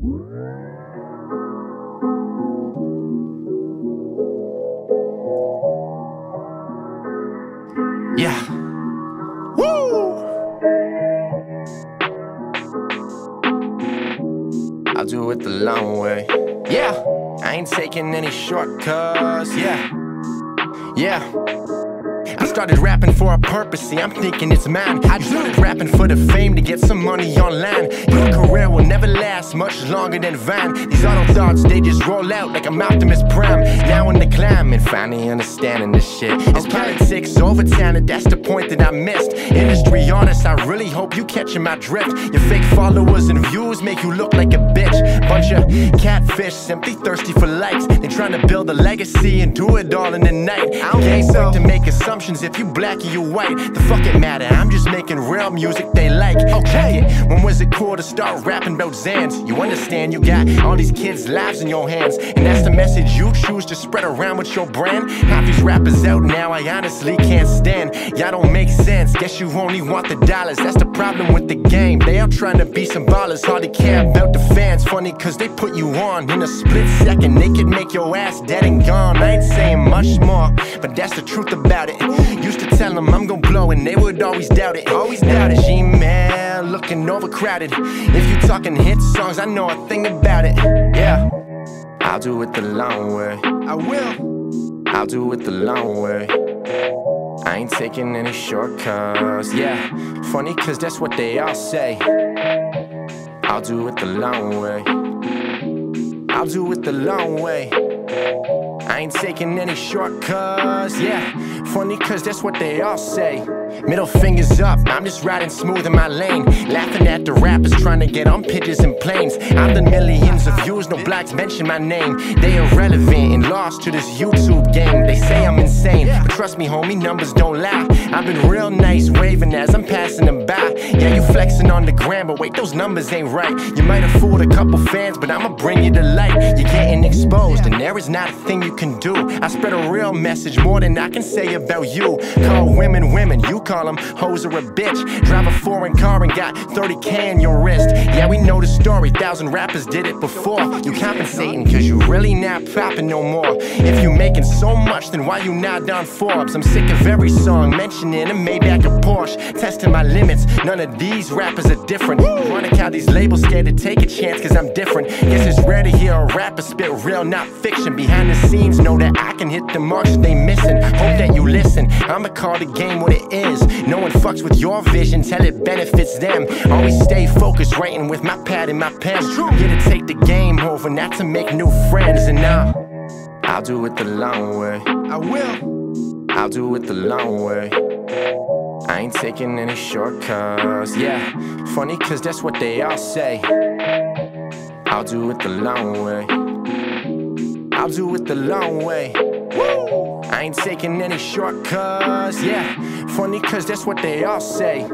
Yeah. Woo! I'll do it the long way. Yeah. I ain't taking any shortcuts. Yeah. Yeah. I started rapping for a purpose, see, I'm thinking it's mine. I started rapping for the fame to get some money online. Your career will never last much longer than Vine. These auto thoughts, they just roll out like I'm Optimus Prime. Now in the climb and finally understanding this shit. It's politics over talent, that's the point that I missed. Industry artists, I really hope you catching my drift. Your fake followers and views make you look like a bitch. Bunch of catfish, simply thirsty for likes. They trying to build a legacy and do it all in the night. I ain't so. to make assumptions if you black or you white. The fuck it matter, I'm just making real music they like. Okay, when was it cool to start rapping about Xans? You understand, you got all these kids' lives in your hands, and that's the message you choose to spread around with your brand. Half these rappers out now, I honestly can't stand. Y'all don't make sense, guess you only want the dollars. That's the problem with the game. They are trying to be some ballers, hardly care about the fans. Funny, cause they put you on in a split second. They could make your ass dead and gone. I ain't saying much more, but that's the truth about it. Used to tell them I'm gon' blow and they would always doubt it. Always doubt it. Gmail looking overcrowded. If you talking hit songs, I know a thing about it. Yeah. I'll do it the long way. I will. I'll do it the long way. I ain't taking any shortcuts. Yeah. Funny cause that's what they all say. I'll do it the long way. I'll do it the long way. Ain't taking any shortcuts, yeah. Funny cause that's what they all say. Middle fingers up, I'm just riding smooth in my lane. Laughing at the rappers trying to get on pitches and I've done millions of views, no blacks mention my name. They irrelevant and lost to this YouTube game. They say I'm insane, but trust me, homie, numbers don't lie. I've been real nice, waving as I'm passing them by. Yeah, you flexing on the gram, but wait, those numbers ain't right. You might have fooled a couple fans, but I'ma bring you to light. You're getting exposed, and there is not a thing you can do. I spread a real message more than I can say about you. Call women women, you call them hoes or a bitch. Drive a foreign car and got 30k in your wrist. Yeah, we know the story, thousand rappers did it before. You compensating cause you really not popping no more. If you making so much, then why you not on Forbes? I'm sick of every song mentioning a Maybach or Porsche. Testing my limits, none of these rappers are different. Ironic how these labels scared to take a chance cause I'm different. Guess it's rare to hear a rapper spit real, not fiction. Behind the scenes, know that I can hit the marks they missing. Hope that you listen. I'ma call the game what it is. No one fucks with your vision till it benefits them. Always stay focused, writing with my pad and my pen. Here to take the game over, not to make new friends. And now, I'll do it the long way. I will. I'll do it the long way. I ain't taking any shortcuts. Yeah, funny cause that's what they all say. I'll do it the long way. I'll do it the long way. Woo! I ain't taking any shortcuts. Yeah, funny cause that's what they all say.